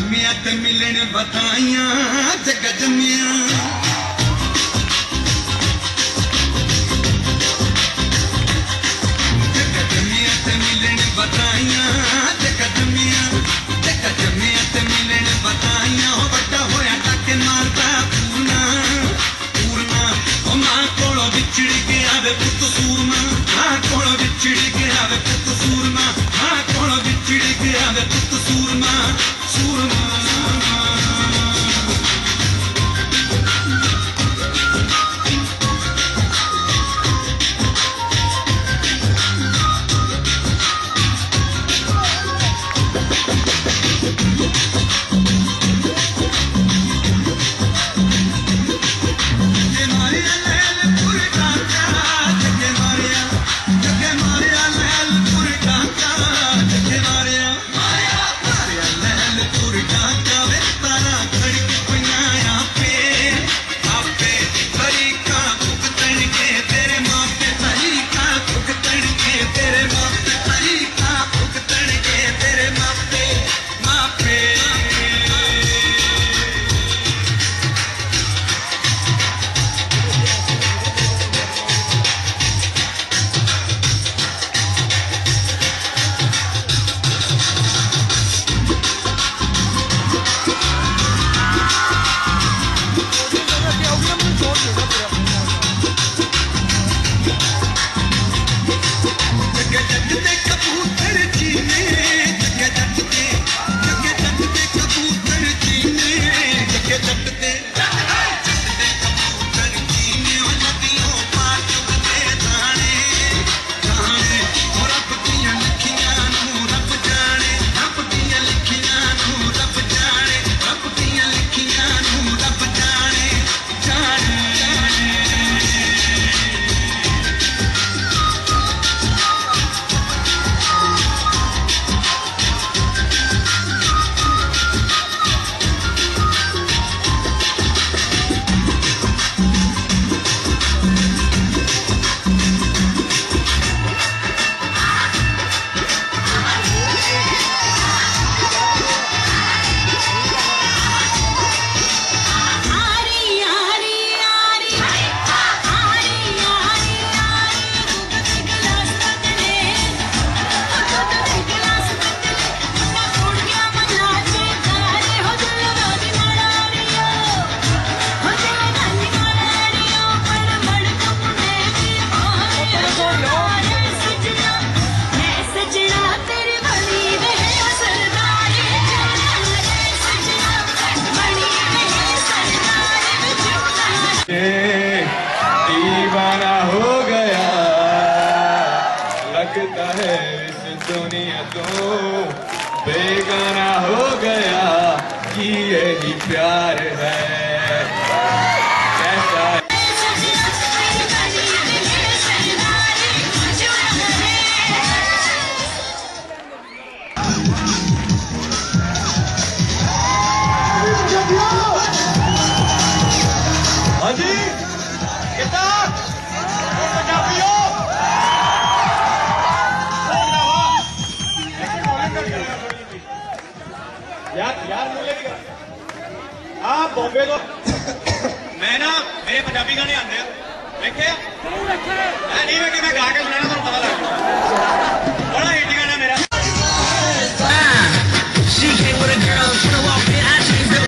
जमिया ते मिलण बताइया जग जमिया। जग जमिया ते मिलण बताइया Surman, Surman से दीवाना हो गया। लगता है इस दुनिया तो बेगाना हो गया कि यही प्यार है। ਆ ਬੰਬੇ ਤੋਂ ਮੈਂ ਨਾ ਮੇਰੇ ਪੰਜਾਬੀ ਗਾਣੇ ਆਉਂਦੇ ਆ ਵੇਖਿਆ ਜ਼ਰੂਰ ਵੇਖੇ ਮੈਂ ਨਹੀਂ ਵੇਖੇ